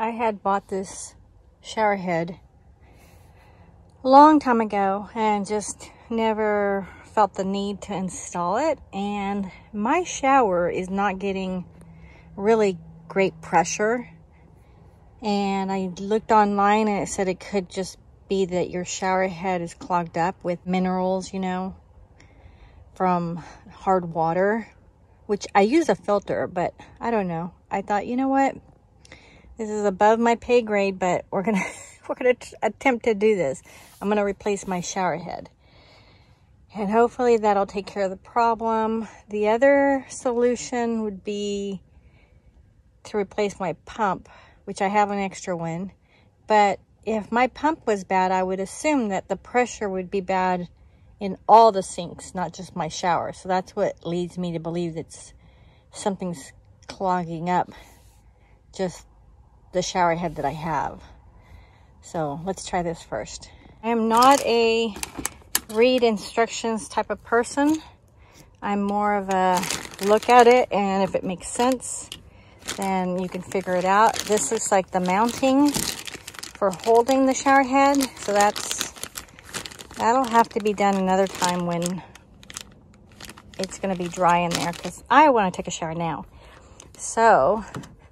I had bought this shower head a long time ago and just never felt the need to install it. And my shower is not getting really great pressure. And I looked online and it said it could just be that your shower head is clogged up with minerals, you know, from hard water, which I use a filter, but I don't know. I thought, you know what? This is above my pay grade, but we're to we're to attempt to do this. I'm to replace my shower head. And hopefully that'll take care of the problem. The other solution would be to replace my pump, which I have an extra one. But if my pump was bad, I would assume that the pressure would be bad in all the sinks, not just my shower. So that's what leads me to believe that something's clogging up just the shower head that I have. So let's try this first. I am not a read instructions type of person. I'm more of a look at it and if it makes sense, then you can figure it out. This is like the mounting for holding the shower head. So that's, that'll have to be done another time when it's going to be dry in there because I want to take a shower now. So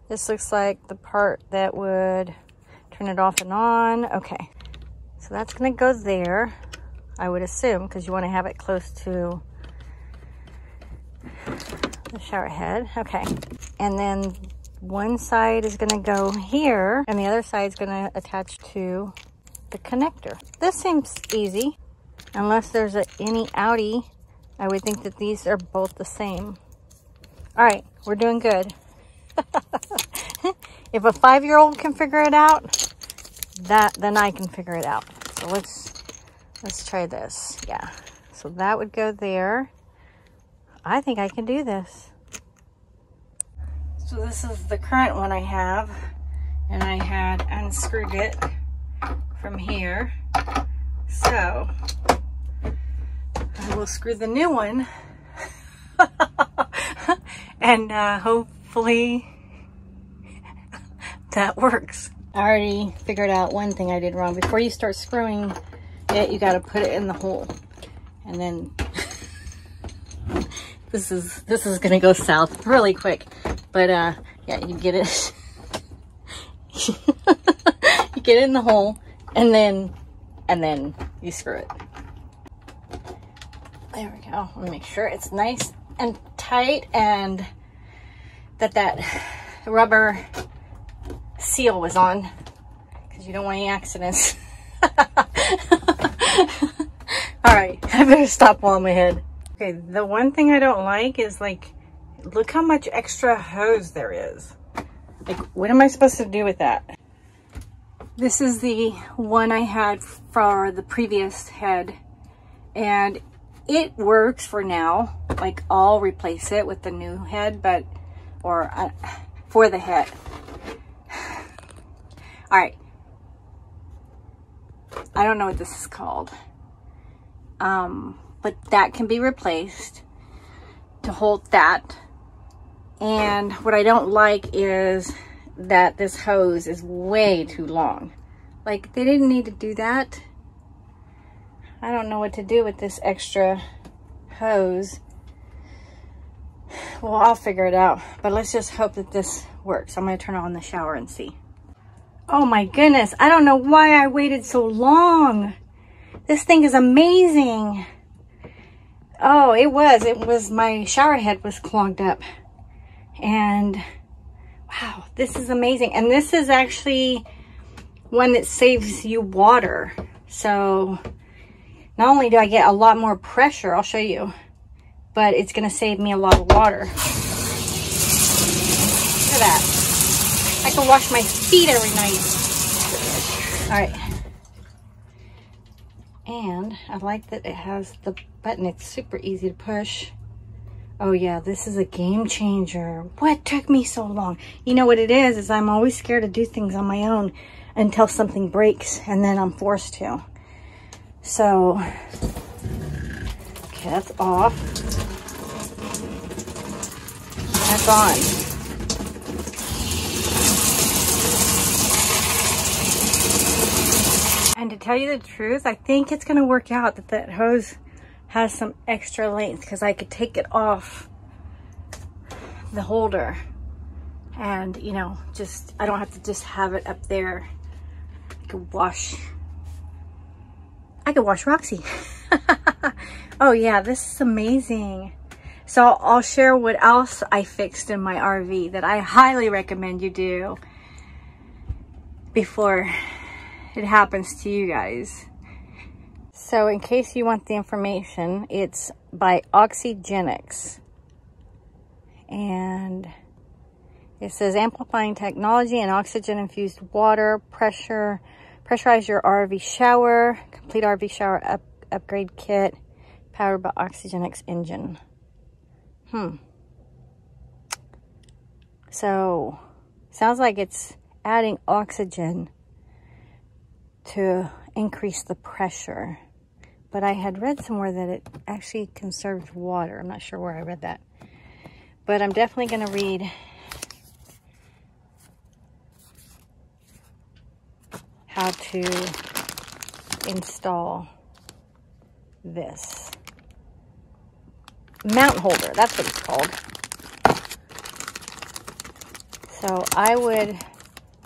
this looks like the part that would turn it off and on. Okay, so that's gonna go there, I would assume, because you wanna have it close to the shower head. Okay, and then one side is gonna go here, and the other side is gonna attach to the connector. This seems easy, unless there's any outie. I would think that these are both the same. All right, we're doing good. If a five-year-old can figure it out, that then I can figure it out. So let's let's try this. Yeah. So that would go there. I think I can do this. So this is the current one I have. And I had unscrewed it from here. So I will screw the new one and uh, hopefully that works. I already figured out one thing I did wrong. Before you start screwing it, you got to put it in the hole. And then this is this is gonna go south really quick. But uh yeah, you get it you get it in the hole and then and then you screw it. There we go. Make sure it's nice and tight and that that rubber seal was on because you don't want any accidents. All right, I better stop while I'm ahead. Okay, the one thing I don't like is like, look how much extra hose there is. Like, what am I supposed to do with that? This is the one I had for the previous head and it works for now. Like I'll replace it with the new head, but, or uh, for the head. All right. I don't know what this is called. Um, but that can be replaced to hold that. And what I don't like is that this hose is way too long. Like, they didn't need to do that. I don't know what to do with this extra hose. Well, I'll figure it out. But let's just hope that this works. I'm going to turn on the shower and see. Oh my goodness. I don't know why I waited so long. This thing is amazing. Oh, it was. It was my shower head was clogged up. And wow, this is amazing. And this is actually one that saves you water. So not only do I get a lot more pressure, I'll show you, but it's going to save me a lot of water. Look at that. I can wash my feet every night. All right. And I like that it has the button. It's super easy to push. Oh yeah, this is a game changer. What took me so long? You know what it is, is I'm always scared to do things on my own until something breaks and then I'm forced to. So, okay, that's off back on. And to tell you the truth, I think it's going to work out that that hose has some extra length because I could take it off the holder and, you know, just, I don't have to just have it up there. I could wash, I could wash Roxy. oh yeah, this is amazing. So I'll share what else I fixed in my RV that I highly recommend you do before it happens to you guys. So in case you want the information, it's by Oxygenics. And it says amplifying technology and oxygen infused water, pressure, pressurize your RV shower, complete RV shower up, upgrade kit, powered by Oxygenics engine. Hmm. So, sounds like it's adding oxygen to increase the pressure. But I had read somewhere that it actually conserves water. I'm not sure where I read that. But I'm definitely going to read how to install this mount holder. That's what it's called. So I would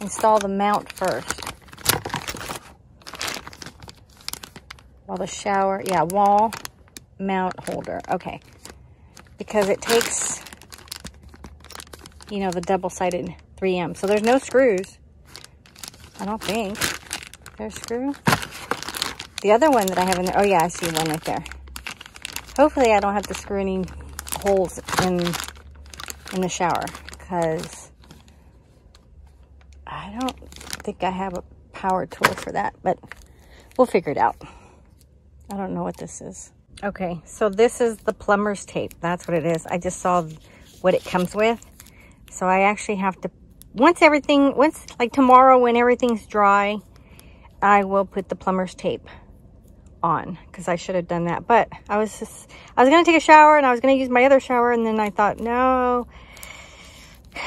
install the mount first. While the shower, yeah, wall mount holder. Okay. Because it takes, you know, the double-sided 3M. So there's no screws. I don't think. There's screw? The other one that I have in there, oh yeah, I see one right there. Hopefully I don't have to screw any holes in, in the shower because I don't think I have a power tool for that, but we'll figure it out. I don't know what this is. Okay, so this is the plumber's tape. That's what it is. I just saw what it comes with. So I actually have to, once everything, once like tomorrow when everything's dry, I will put the plumber's tape on because I should have done that. But I was just, I was going to take a shower and I was going to use my other shower. And then I thought, no,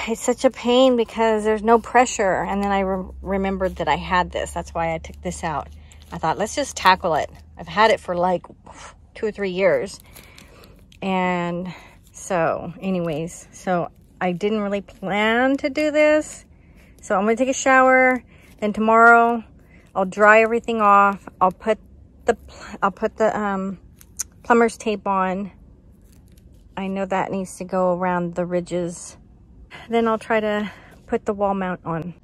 it's such a pain because there's no pressure. And then I re remembered that I had this. That's why I took this out. I thought, let's just tackle it. I've had it for like two or three years. And so anyways, so I didn't really plan to do this. So I'm going to take a shower. Then tomorrow I'll dry everything off. I'll put the I'll put the um, plumber's tape on. I know that needs to go around the ridges. Then I'll try to put the wall mount on.